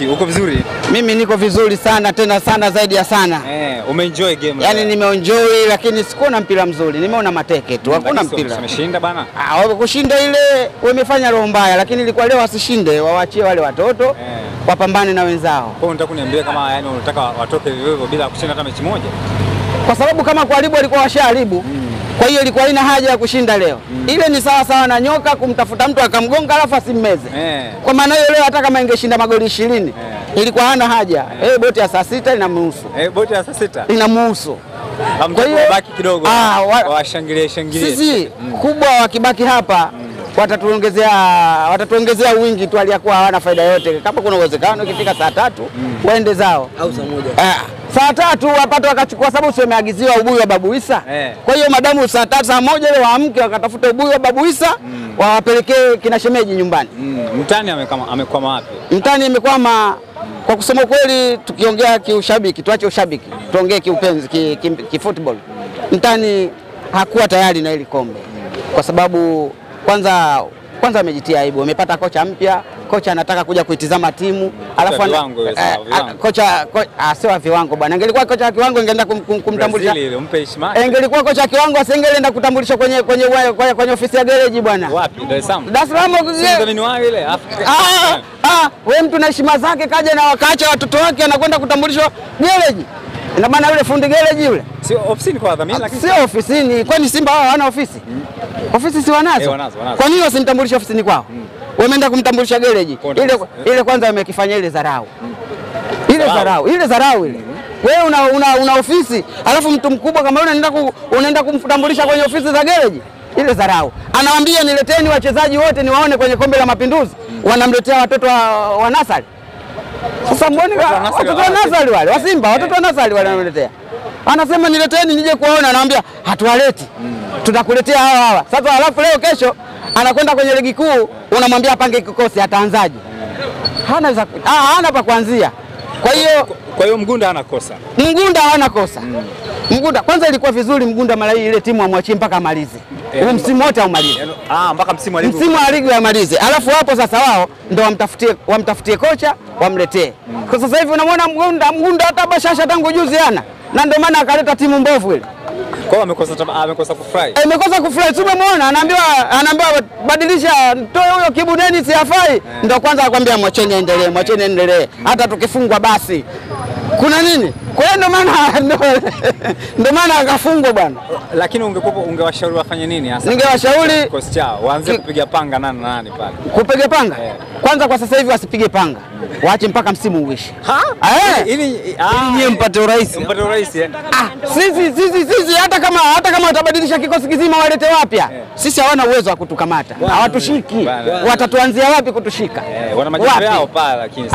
Uko vizuri? Mimi niko vizuri sana tena sana zaidi ya sana. Eh, umeenjoy game. Yaani nimeenjoy lakini sikuona mpira mzuri. Nimeona mateke tu. Hakuna mpira. Umeshinda bana? Ah, wao kushinda ile wamefanya roho mbaya lakini ilikuwa leo wasishinde, wawaachie wale watoto Eh. wapambane na wenzao. Kwa hiyo unataka kuniambia kama yani unataka watoke hivyo bila kushinda hata mechi moja? Kwa sababu kama kuharibu walikuwa washaharibu. Kwa hiyo ilikuwa haina haja ya kushinda leo. mm. Ile ni sawa sawa na nyoka kumtafuta mtu akamgonga alafu asimmeze. Eh. Kwa maana hiyo leo hata kama ingeshinda magoli ishirini ilikuwa hana haja. Eh, boti ya saa sita inamuhusu Eh, boti ya saa sita. inamuhusu kwa hiyo- baki kidogo. Ah, wa- washangilie shangilie. Sisi mm. kubwa wakibaki hapa mm watatuongezea watatuongezea wingi tu aliyakuwa hawana faida yote. Kama kuna uwezekano ikifika saa tatu waende zao au saa moja. Ah, saa tatu wapate wakachukua, sababu si wameagiziwa ubuyu wa Babu Isa. Eh. Kwa hiyo madamu saa tatu saa moja ile waamke wakatafuta ubuyu wa Babu Isa mm. wawapelekee kina shemeji nyumbani. Mm, mtani amekwama amekwama wapi? Mtani imekwama kwa kusema kweli, tukiongea kiushabiki, tuache ushabiki, tuongee kiupenzi, ki, ki, ki football. Mtani hakuwa tayari na hili kombe kwa sababu kwanza kwanza amejitia aibu, amepata kocha mpya, kocha anataka kuja kuitizama timu alafu viwango eh, viwango. kocha ko- ah, sio wa viwango bwana. Angelikuwa kocha wa kiwango ingeenda kum, kum, kumtambulisha umpe heshima. Ingelikuwa kocha wa kiwango asingeenda kutambulishwa kwenye kwenye, kwenye, kwenye ofisi ya gereji bwana. Wapi? Dar es Salaam. Dar es Salaam ile. Ah, ah, wewe mtu na heshima zake kaja na wakaacha watoto wake anakwenda kutambulishwa gereji. Ina maana yule fundi gereji yule Sio ofisini kwa dhamini, lakini sio ofisini. Kwani Simba wao hawana ofisi? Ofisi si wanazo? Eh, wanazo, wanazo. Kwa nini wasimtambulishe ofisini kwao? Wameenda kumtambulisha gereji. Ile ile kwanza wamekifanya ile dharau. Ile Dharau. ile dharau ile. Wewe una, una, una ofisi alafu mtu mkubwa kama unaenda ku, unaenda kumtambulisha kwenye ofisi za gereji. Ile dharau. Anawaambia nileteni wachezaji wote niwaone kwenye kombe la mapinduzi. Wanamletea watoto wa, wa nasari. Sasa mbona Watoto wa Nasari wa- wale wa Simba, watoto wa nasari wale wanamletea. Anasema nileteni nije kuwaona, anawaambia hatuwaleti. Tutakuletea hawa hawa. Sasa alafu leo kesho anakwenda kwenye ligi kuu, unamwambia apange kikosi, ataanzaje? Hana za ah, hana pa kuanzia. Kwa hiyo kwa hiyo Mgunda hana kosa. Mgunda hana kosa. mm. Mgunda kwanza ilikuwa vizuri Mgunda mara hii ile timu amwachie mpaka amalize. Eh, Huu msimu wote aumalize. Yaani, Ah, mpaka msimu wa ligi. Msimu wa ligi amalize, alafu hapo sasa wao ndo wamtafutie wamtafutie kocha wamletee. Kwa sasa hivi unamwona Mgunda, Mgunda hata bashasha tangu juzi ana na ndio maana akaleta timu mbovu ile. Kwa amekosa amekosa kufurahi. Eh, Imekosa kufurahi, sume umemwona? Anaambiwa anaambiwa badilisha, toe huyo kibuneni, si hafai. Ndio kwanza akwambia mwacheni endelee, mwacheni endelee, hata tukifungwa basi kuna nini? Kwa hiyo ndo maana ndo maana akafungwa bwana. Lakini ungekuwa ungewashauri wafanye nini hasa? Ningewashauri kikosi chao waanze kupiga panga nani na nani pale. kupiga panga Yeah. kwanza, kwa sasa hivi wasipige panga, waache mpaka msimu uishe. Eh. Ili nyie mpate urais. mpate urais. eh. Ah, sisi sisi sisi hata kama hata kama watabadilisha kikosi kizima walete wapya, sisi hawana uwezo wa kutukamata, hawatushiki. Watatuanzia wapi kutushika? Eh, wana majembe yao pale lakini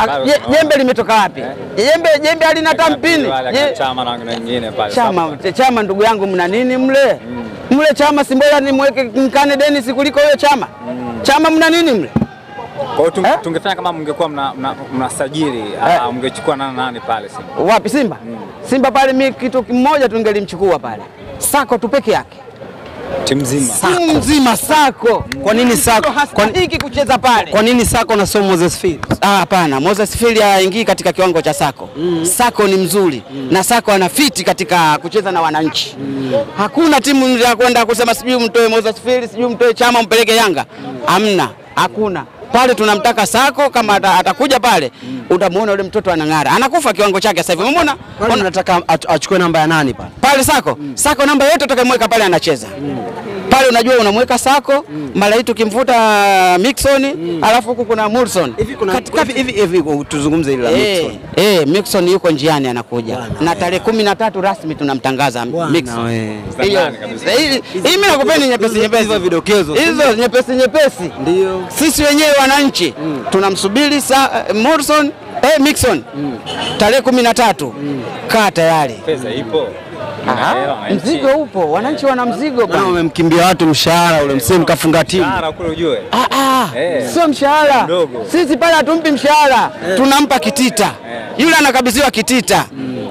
Jembe limetoka wapi? Jembe jembe halina hata mpini. Chama. Chama chama, ndugu yangu, mna nini mle? Mle chama si mbona nimweke mkane Dennis kuliko huyo chama? mm. Chama mna nini mle? Kwa hiyo tunge- Eh? tungefanya kama mngekuwa mna- mna- mnasajili Eh. ah, mngechukua nani na nani pale Simba. Wapi Simba? Mm. Simba pale mi kitu kimoja tungelimchukua pale. Sako tu peke yake. Timu nzima. Timu nzima Sako. Kwa nini Sako? Hastahiki kucheza pale. kwa nini Sako na sio Moses Fili? Ah, hapana, Moses Fili haingii katika kiwango cha Sako. Sako ni mzuri na Sako anafiti katika kucheza na wananchi. Hakuna timu ya kwenda kusema sijui mtoe Moses Fili, sijui mtoe Chama mpeleke Yanga. Hamna, hakuna. Pale tunamtaka Sako, kama atakuja pale mm. utamuona yule mtoto anang'ara, anakufa kiwango chake sasa hivi. Umeona unataka achukue namba ya nani pale? pale Sako? mm. Sako namba yote utakayemweka pale anacheza pale, unajua unamweka Sako mm. mara hii tukimvuta Mixon, mm. alafu huku kuna Mulson Hivi kuna hivi hivi tuzungumze ile la Eh, Mixon. eh, Mixon yuko njiani anakuja Bwana na tarehe kumi na tatu rasmi tunamtangaza Mixon. Hiyo hii mimi nakupeni nyepesi nyepesi, hizo vidokezo. hizo nyepesi nyepesi. Ndio. Sisi wenyewe wananchi tunamsubiri sa Morrison eh, Mixon tarehe kumi na tatu kaa tayari. Pesa ipo. Aha, Mzigo upo, wananchi wana mzigo bwana. wamemkimbia watu mshahara ule msee kafunga timu. Mshahara kule ujue. Ah, ah, Eh. sio mshahara. Sisi pale hatumpi mshahara, tunampa kitita. Yule anakabidhiwa kitita.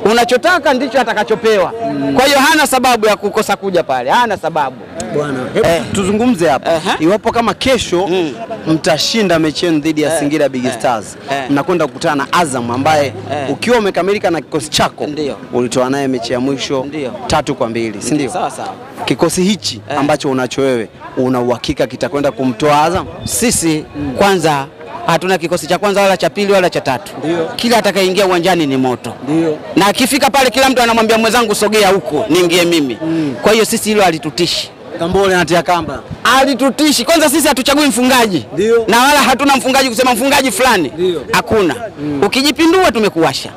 Unachotaka ndicho atakachopewa. Kwa hiyo hana sababu ya kukosa kuja pale, hana sababu. Bwana, hebu Eh. tuzungumze hapa. uh -huh. Iwapo kama kesho Mm. mtashinda mechi yenu dhidi ya Eh. Singida Big Eh. Stars, Eh. mnakwenda kukutana na Azam ambaye Eh. ukiwa umekamilika na kikosi chako ulitoa naye mechi ya mwisho Ndiyo. tatu kwa mbili, si ndio? Sawa sawa. Kikosi hichi Eh. ambacho unacho wewe una uhakika kitakwenda kumtoa Azam? Sisi mm. kwanza hatuna kikosi cha kwanza wala cha pili wala cha tatu. Ndio. Kila atakayeingia uwanjani ni moto. Ndio. na akifika pale kila mtu anamwambia mwenzangu sogea huko niingie mimi Mm. kwa hiyo sisi hilo alitutishi Kambole anatia kamba. alitutishi kwanza sisi hatuchagui mfungaji Ndio. na wala hatuna mfungaji kusema mfungaji fulani Ndio. hakuna ukijipindua tumekuwasha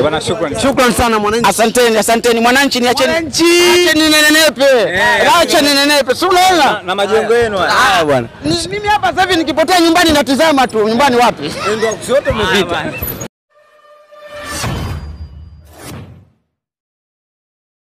Bwana, shukrani. Shukrani sana mwananchi. asanteni asanteni mwananchi niacheni Mwananchi! acheni ninenepe acha ninenepe si unaona Na majengo yenu haya. Haya bwana. Mimi hapa sasa hivi nikipotea nyumbani natizama tu nyumbani wapi Ndio zote Haya bwana.